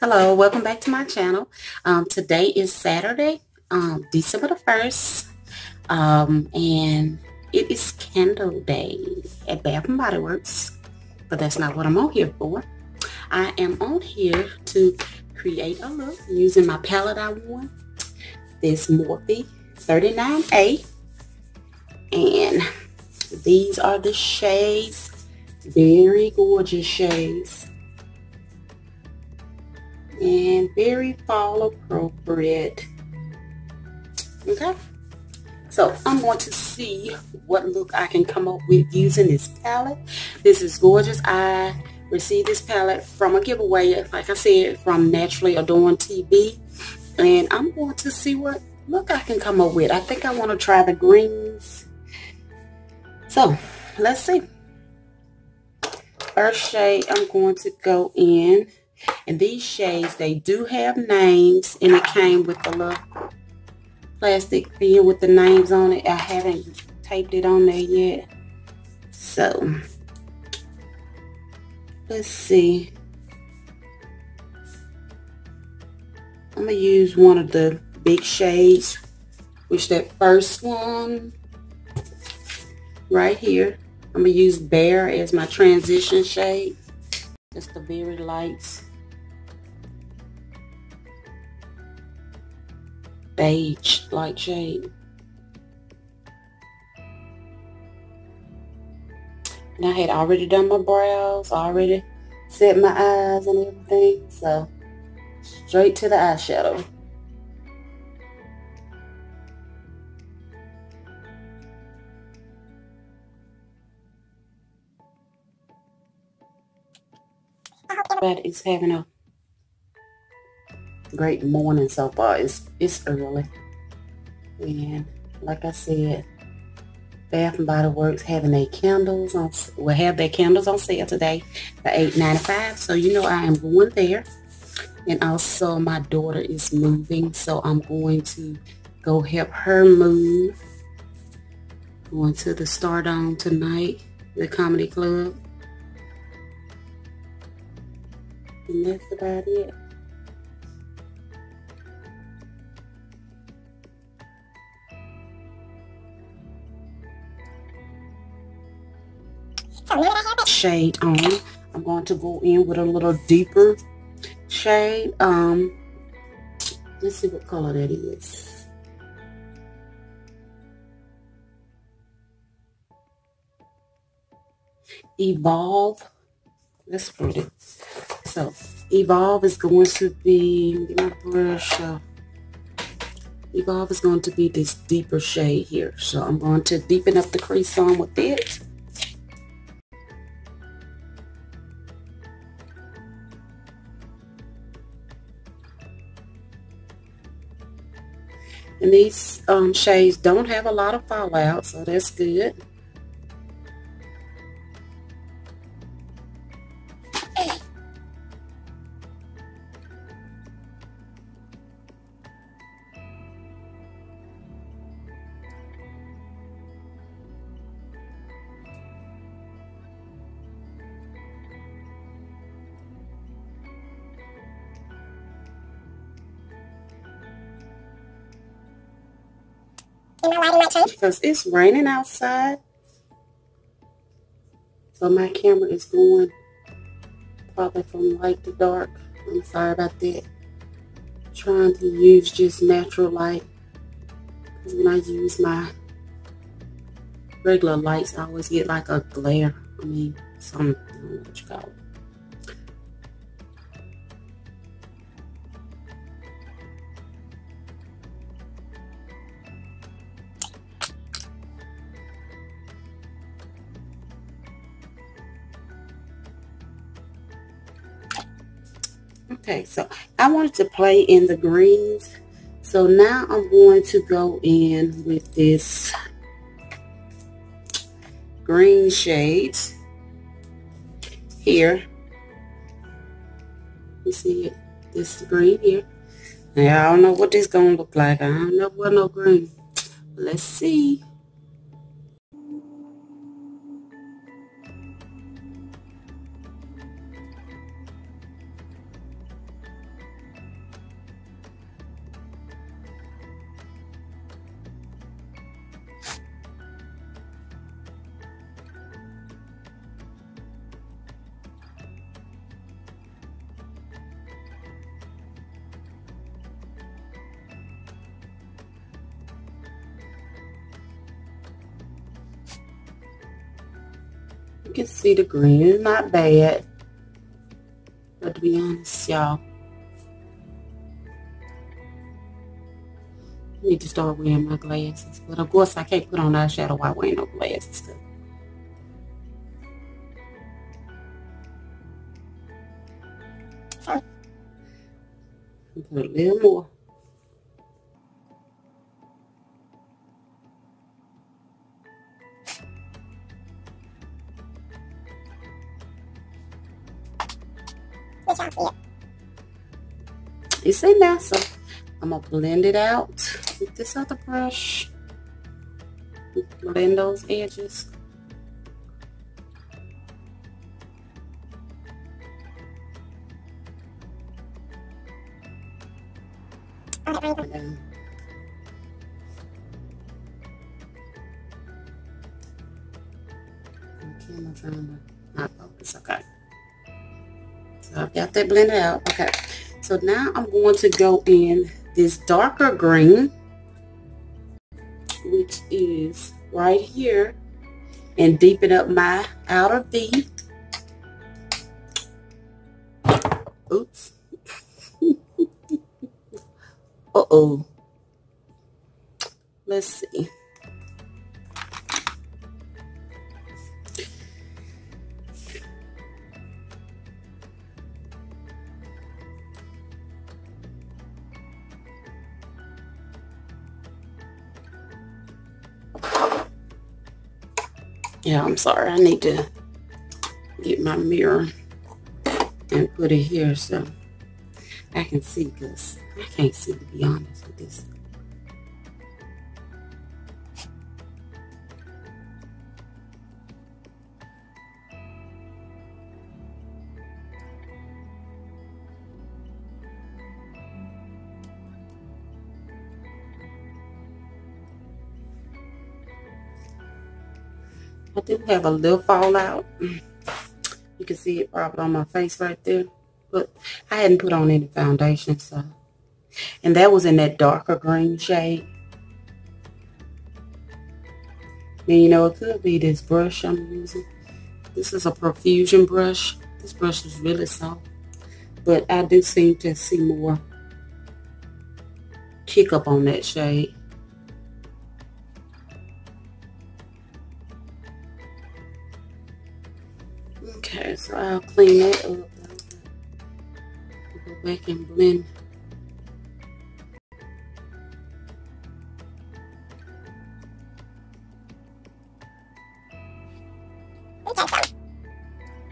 Hello, welcome back to my channel. Um, today is Saturday, um, December the 1st, um, and it is candle day at Bath & Body Works, but that's not what I'm on here for. I am on here to create a look using my palette I won, this Morphe 39A, and these are the shades, very gorgeous shades and very fall appropriate. Okay, so I'm going to see what look I can come up with using this palette. This is gorgeous. I received this palette from a giveaway, like I said, from Naturally Adorned TV. And I'm going to see what look I can come up with. I think I want to try the greens. So, let's see. First shade I'm going to go in and these shades, they do have names, and it came with a little plastic bin with the names on it. I haven't taped it on there yet. So, let's see. I'm going to use one of the big shades, which that first one right here. I'm going to use Bare as my transition shade. Just the very light beige light shade. And I had already done my brows, already set my eyes and everything. So straight to the eyeshadow. But it's having a great morning so far. It's, it's early. And like I said, Bath and Body Works having their candles on, will have their candles on sale today for $8.95. So you know I am going there. And also my daughter is moving. So I'm going to go help her move. Going to the Stardome tonight, the comedy club. And that's about it. shade on. I'm going to go in with a little deeper shade. Um, let's see what color that is. Evolve. Let's That's pretty. So, Evolve is going to be, get my brush uh, Evolve is going to be this deeper shade here. So I'm going to deepen up the crease on with it. And these um, shades don't have a lot of fallout, so that's good. Because it's raining outside. So my camera is going probably from light to dark. I'm sorry about that. I'm trying to use just natural light. Because when I use my regular lights, I always get like a glare. I mean, some, I don't know what you call it. Okay, so I wanted to play in the greens. So now I'm going to go in with this green shades here. You see it? This green here. Now, I don't know what this going to look like. I don't know what no green. Let's see. You can see the green not bad. But to be honest, y'all, I need to start wearing my glasses. But of course, I can't put on eyeshadow while wearing no glasses. Too. Put a little more. It's in there, so I'm gonna blend it out with this other brush. Blend those edges. And camera trying to not focus. Okay. So I've got that blended out. Okay. So now I'm going to go in this darker green, which is right here, and deepen up my outer V. Oops. Uh-oh. Let's see. Yeah, I'm sorry. I need to get my mirror and put it here so I can see because I can't see to be honest with this. I do have a little fallout. You can see it probably on my face right there. But I hadn't put on any foundation, so. And that was in that darker green shade. And you know, it could be this brush I'm using. This is a profusion brush. This brush is really soft. But I do seem to see more kick up on that shade. Clean that up. Go back and blend.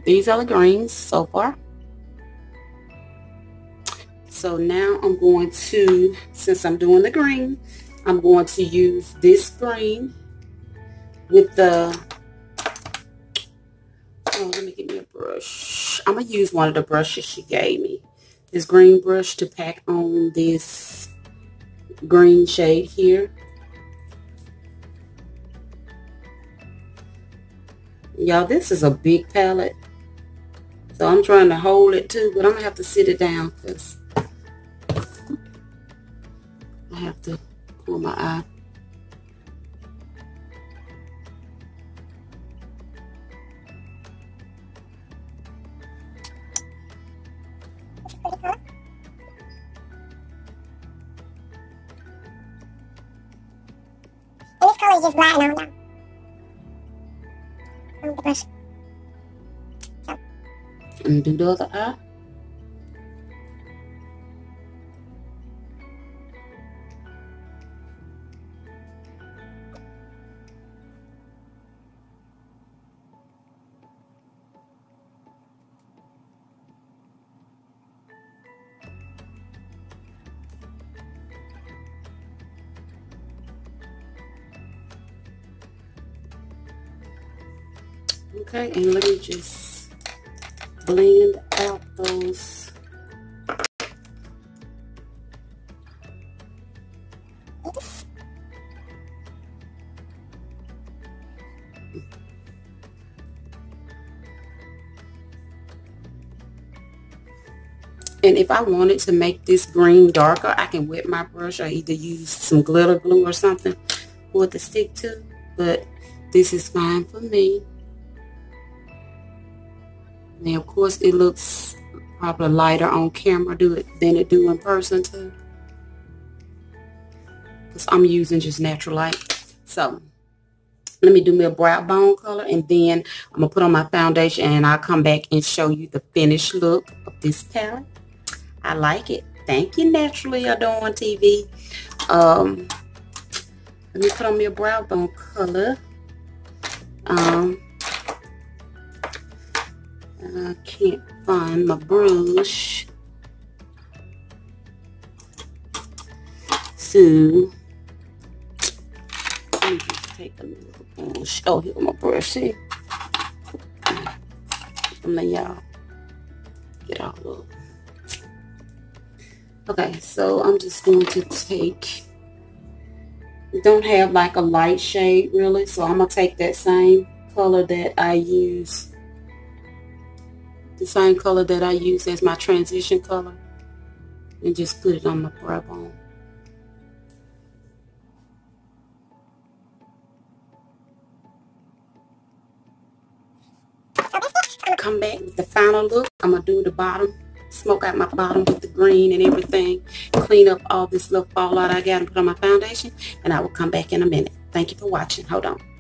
These are the greens so far. So now I'm going to, since I'm doing the green, I'm going to use this green with the brush. I'm going to use one of the brushes she gave me. This green brush to pack on this green shade here. Y'all, this is a big palette. So I'm trying to hold it too, but I'm going to have to sit it down because I have to pull my eye. Just light now, now. On the brush. And do the other. Okay, and let me just blend out those And if I wanted to make this green darker, I can wet my brush or either use some glitter glue or something for it to stick to. But this is fine for me. Now, of course, it looks probably lighter on camera do it than it do in person too. Because I'm using just natural light. So, let me do me a brow bone color and then I'm going to put on my foundation and I'll come back and show you the finished look of this palette. I like it. Thank you, Naturally Adorn TV. Um, let me put on me a brow bone color. Um, I can't find my brush. So, let me just take a little brush. Oh, here's my brush. See? I'm let y'all get all of Okay, so I'm just going to take, don't have like a light shade really, so I'm going to take that same color that I use, the same color that I use as my transition color, and just put it on my brow bone. Come back with the final look. I'm going to do the bottom smoke out my bottom with the green and everything. Clean up all this little fallout I got and put on my foundation. And I will come back in a minute. Thank you for watching. Hold on.